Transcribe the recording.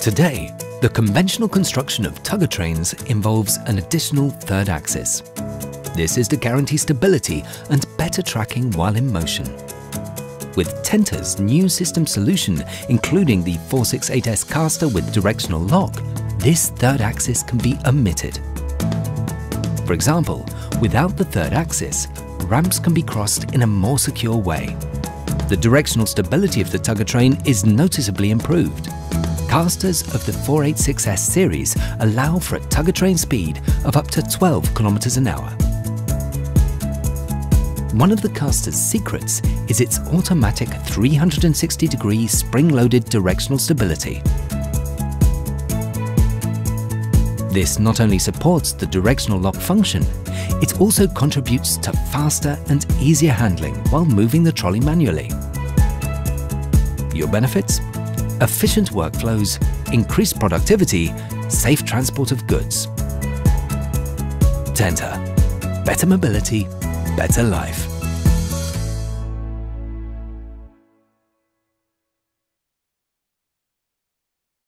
Today, the conventional construction of tugger trains involves an additional third axis. This is to guarantee stability and better tracking while in motion. With TENTE's new system solution, including the 468S caster with directional lock, this third axis can be omitted. For example, without the third axis, ramps can be crossed in a more secure way. The directional stability of the tugger train is noticeably improved. Casters of the 486S series allow for a tugger train speed of up to 12 kilometers an hour. One of the caster's secrets is its automatic 360 degree spring-loaded directional stability. This not only supports the directional lock function, it also contributes to faster and easier handling while moving the trolley manually. Your benefits? Efficient workflows, increased productivity, safe transport of goods. TENTE. Better mobility, better life.